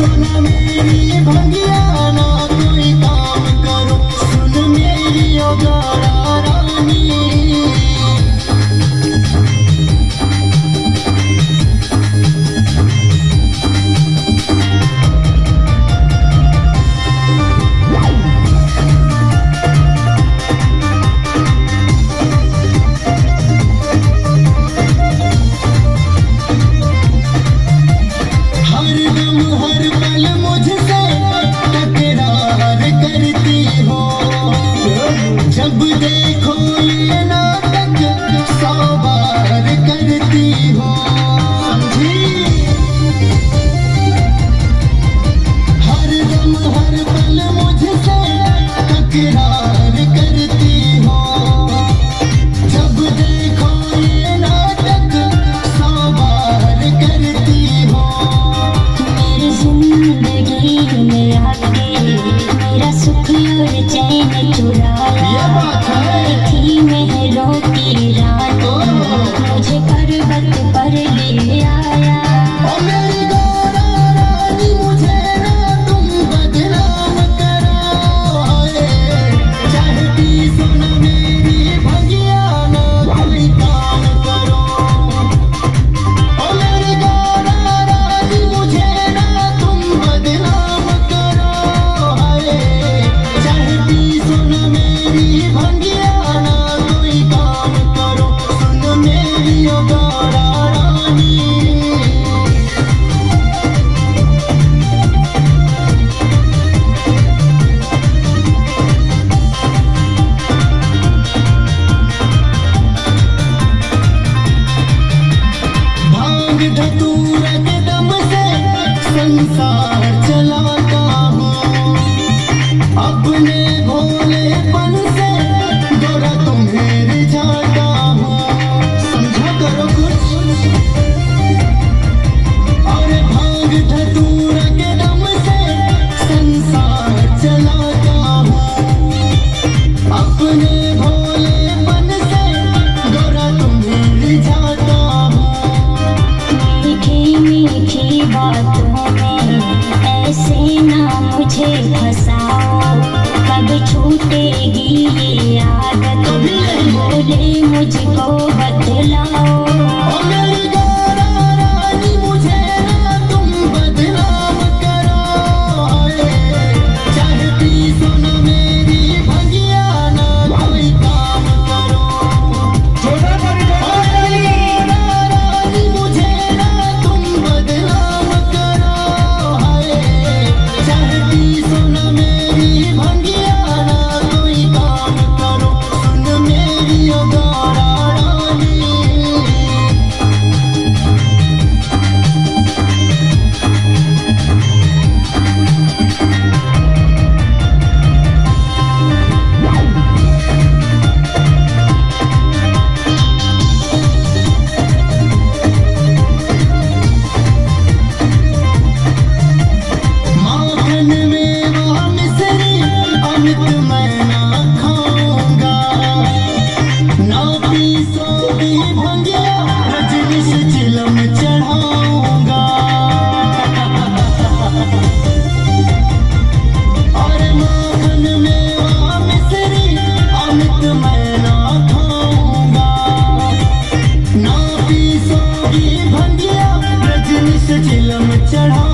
Perdóname ऐसे ना मुझे कब छूटेगी ये आदत बोले मुझको बदला चढ़ा